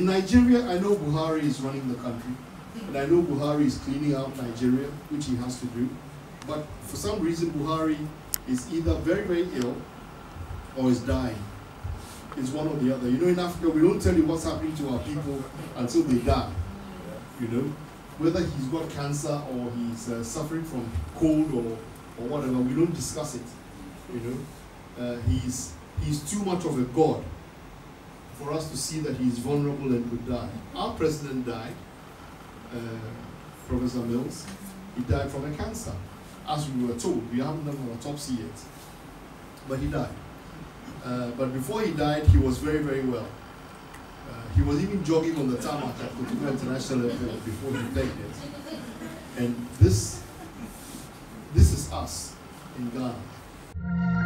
Nigeria, I know Buhari is running the country, and I know Buhari is cleaning out Nigeria, which he has to do. But for some reason, Buhari is either very, very ill or is dying. It's one or the other. You know, in Africa, we don't tell you what's happening to our people until they die. You know, whether he's got cancer or he's uh, suffering from cold or, or whatever, we don't discuss it. You know, uh, he's he's too much of a god for us to see that he's vulnerable and could die. Our president died, uh, Professor Mills. He died from a cancer, as we were told. We haven't done an autopsy yet, but he died. Uh, but before he died, he was very, very well. Uh, he was even jogging on the tarmac at Kotoka International Airport before he died. And this, this is us in Ghana.